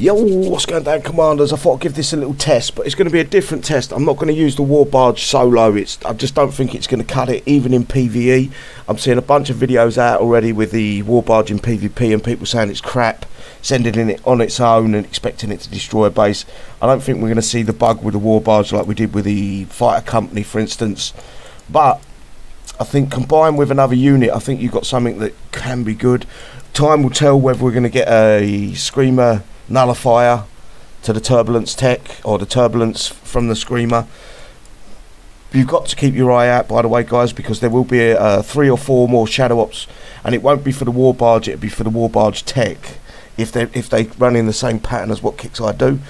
Yo, what's going down, commanders? I thought I'd give this a little test, but it's going to be a different test. I'm not going to use the war barge solo. It's I just don't think it's going to cut it, even in PVE. I'm seeing a bunch of videos out already with the war barge in PvP, and people saying it's crap, sending it on its own and expecting it to destroy a base. I don't think we're going to see the bug with the war barge like we did with the fighter company, for instance. But I think combined with another unit, I think you've got something that can be good. Time will tell whether we're going to get a screamer nullifier to the turbulence tech or the turbulence from the screamer. You've got to keep your eye out, by the way, guys, because there will be uh, three or four more shadow ops, and it won't be for the war barge; it'll be for the war barge tech if they if they run in the same pattern as what Kixeye do.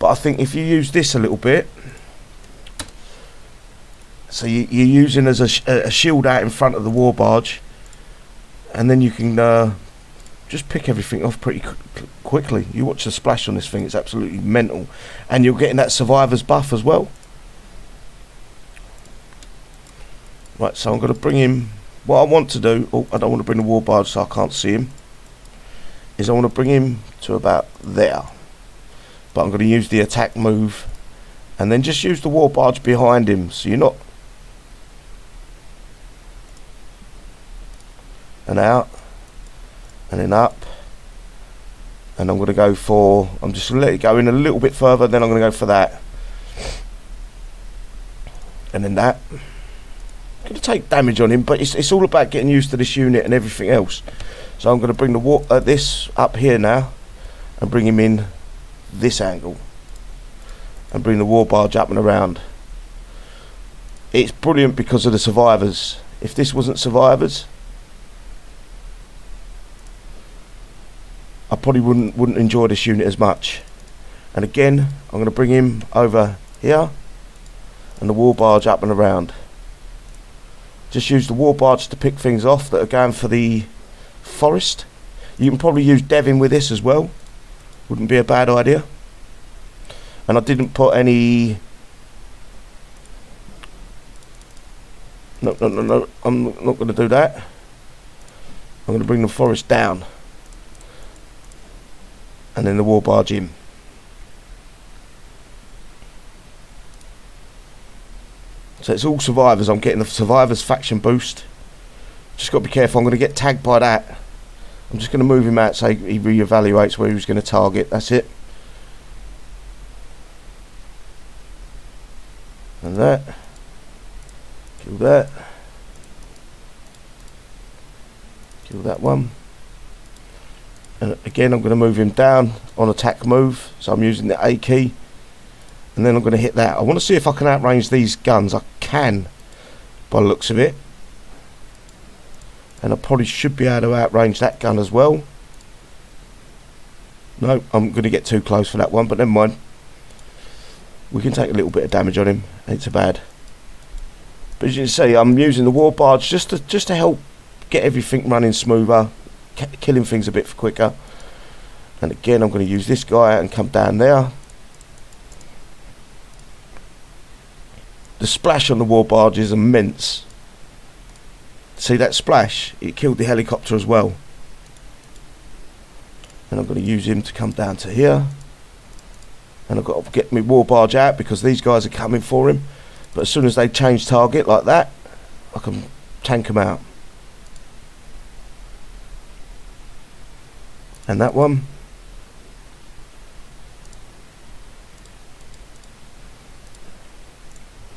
But I think if you use this a little bit, so you, are using as a, sh a, shield out in front of the war barge, and then you can uh, just pick everything off pretty qu quickly. You watch the splash on this thing; it's absolutely mental, and you're getting that survivor's buff as well. Right, so I'm going to bring him. What I want to do, oh, I don't want to bring the war barge so I can't see him. Is I want to bring him to about there, but I'm going to use the attack move, and then just use the war barge behind him, so you're not. And out up. And I'm going to go for I'm just going to let it go in a little bit further then I'm going to go for that. And then that. I'm going to take damage on him but it's, it's all about getting used to this unit and everything else. So I'm going to bring the war uh, this up here now and bring him in this angle. And bring the war barge up and around. It's brilliant because of the survivors. If this wasn't survivors I probably wouldn't wouldn't enjoy this unit as much. And again, I'm going to bring him over here and the war barge up and around. Just use the war barge to pick things off that are going for the forest. You can probably use Devin with this as well. Wouldn't be a bad idea. And I didn't put any... No, no, no, no. I'm not going to do that. I'm going to bring the forest down and then the war barge in. So it's all survivors. I'm getting the survivors faction boost. Just got to be careful. I'm going to get tagged by that. I'm just going to move him out so he re-evaluates where he was going to target. That's it. And that. Kill that. Kill that one and again I'm going to move him down on attack move so I'm using the A key. And then I'm going to hit that. I want to see if I can outrange these guns. I can by the looks of it. And I probably should be able to outrange that gun as well. No I'm going to get too close for that one but never mind. We can take a little bit of damage on him. Ain't too bad. But as you can see I'm using the war barge just to just to help get everything running smoother killing things a bit quicker. And again, I'm going to use this guy and come down there. The splash on the war barge is immense. See that splash? It killed the helicopter as well. And I'm going to use him to come down to here. And I've got to get my war barge out because these guys are coming for him. But as soon as they change target like that, I can tank them out. And that one.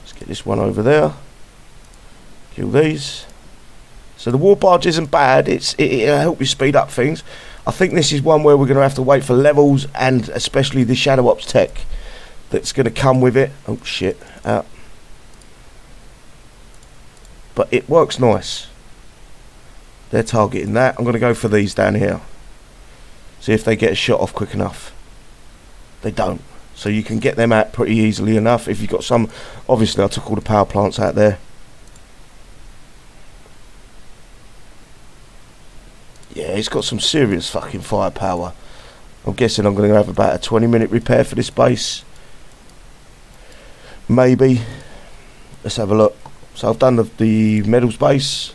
Let's get this one over there. Kill these. So the war barge isn't bad. It's it, it'll help you speed up things. I think this is one where we're going to have to wait for levels and especially the shadow ops tech that's going to come with it. Oh shit. Out but it works nice. They're targeting that. I'm going to go for these down here See if they get a shot off quick enough. They don't. So you can get them out pretty easily enough if you've got some... Obviously I took all the power plants out there. Yeah, it's got some serious fucking firepower. I'm guessing I'm going to have about a 20 minute repair for this base. Maybe. Let's have a look. So I've done the, the medals base.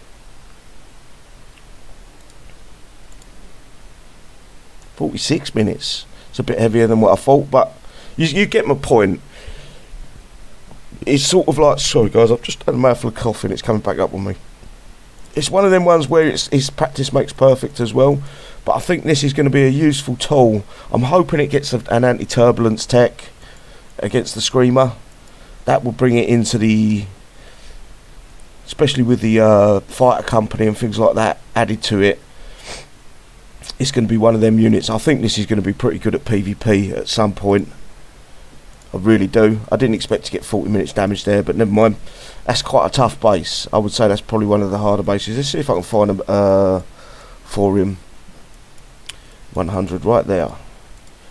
46 minutes. It's a bit heavier than what I thought, but you, you get my point. It's sort of like sorry guys, I've just had a mouthful of coffee and it's coming back up on me. It's one of them ones where it's, it's practice makes perfect as well. But I think this is going to be a useful tool. I'm hoping it gets an anti-turbulence tech against the Screamer. That will bring it into the, especially with the uh, fighter company and things like that added to it. It's going to be one of them units. I think this is going to be pretty good at PvP at some point. I really do. I didn't expect to get 40 minutes damage there, but never mind. That's quite a tough base. I would say that's probably one of the harder bases. Let's see if I can find a uh, for him. 100 right there.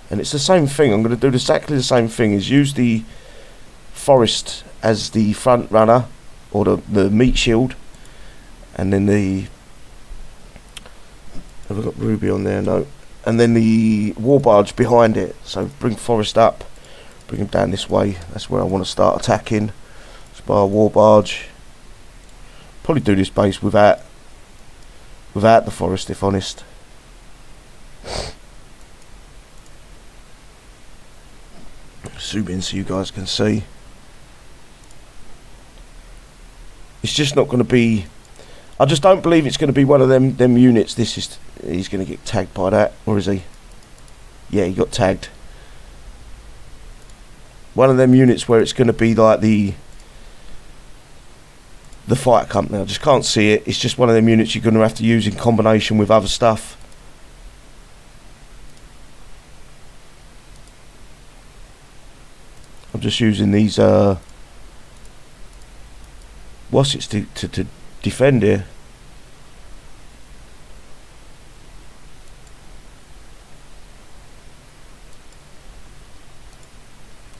And it's the same thing. I'm going to do exactly the same thing. Is use the forest as the front runner or the, the meat shield. And then the... Have I got Ruby on there? No. And then the war barge behind it. So bring forest up. Bring him down this way. That's where I want to start attacking. Spar war barge. Probably do this base without without the forest if honest. Zoom in so you guys can see. It's just not going to be. I just don't believe it's going to be one of them them units. This is he's going to get tagged by that, or is he? Yeah, he got tagged. One of them units where it's going to be like the the fighter company. I just can't see it. It's just one of them units you're going to have to use in combination with other stuff. I'm just using these uh, what's it to, to, to defend here.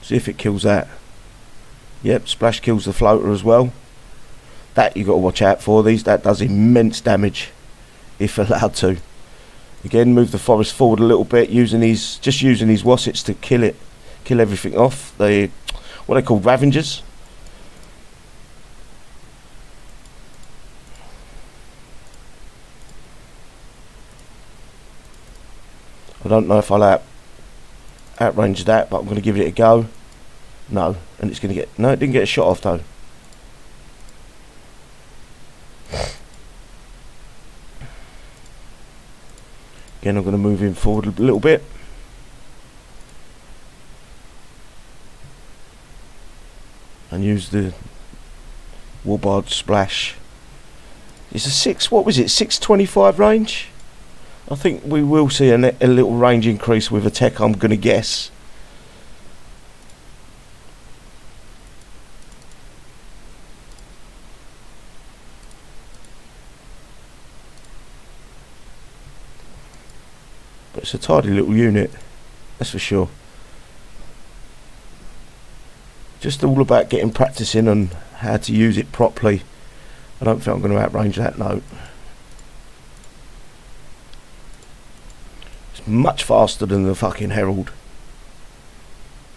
See if it kills that. Yep, splash kills the floater as well. That you got to watch out for. These that does immense damage if allowed to. Again, move the forest forward a little bit using these, just using these wassets to kill it kill everything off. They, what they call ravengers. I don't know if I'll out, outrange that, but I'm going to give it a go. No, and it's going to get... No, it didn't get a shot off, though. Again, I'm going to move him forward a little bit. and use the war barge Splash. It's a six. What was it? Six twenty-five range. I think we will see a, a little range increase with a tech. I'm going to guess. But it's a tidy little unit, that's for sure. just all about getting practicing on how to use it properly. I don't think I'm going to outrange that note. It's much faster than the fucking Herald.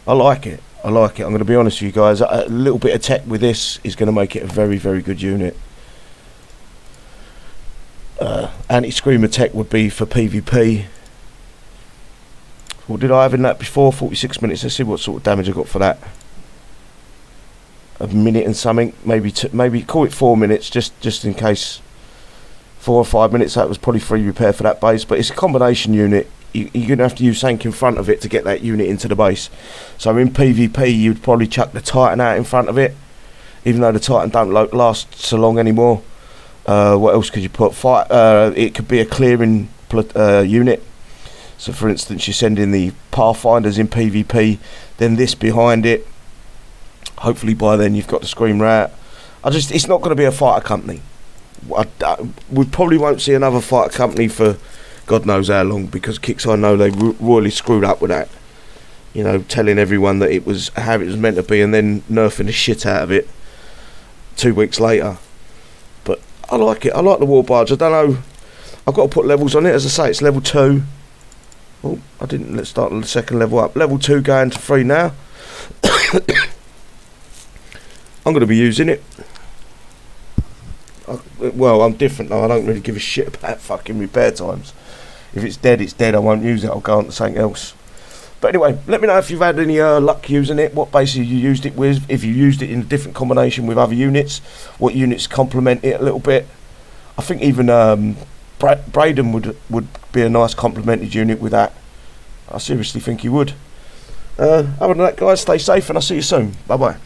I like it. I like it. I'm going to be honest with you guys. A little bit of tech with this is going to make it a very, very good unit. Uh, Anti-screamer tech would be for PvP. What did I have in that before? 46 minutes. Let's see what sort of damage I got for that a minute and something, maybe two, maybe call it four minutes, just just in case. Four or five minutes. That was probably free repair for that base, but it's a combination unit. You, are going to have to use something in front of it to get that unit into the base. So in PvP, you'd probably chuck the Titan out in front of it, even though the Titan don't last so long anymore. Uh, what else could you put? Fight. Uh, it could be a clearing uh, unit. So, for instance, you send in the Pathfinders in PvP, then this behind it, hopefully by then you've got the Scream Rat. I just it's not going to be a fighter company. I, I, we probably won't see another fighter company for God knows how long because Kicks I know they royally screwed up with that. You know, telling everyone that it was how it was meant to be and then nerfing the shit out of it two weeks later. But I like it. I like the war barge. I don't know. I've got to put levels on it. As I say, it's level two. Oh, I didn't. Let's start the second level up. Level two going to three now. I'm going to be using it. I, well, I'm different though. I don't really give a shit about fucking repair times. If it's dead, it's dead. I won't use it. I'll go on to something else. But anyway, let me know if you've had any uh, luck using it, what basically you used it with, if you used it in a different combination with other units, what units complement it a little bit. I think even um, Bra- Braden would would be a nice complemented unit with that. I seriously think he would. Uh, other than that, guys, stay safe and I'll see you soon. Bye bye.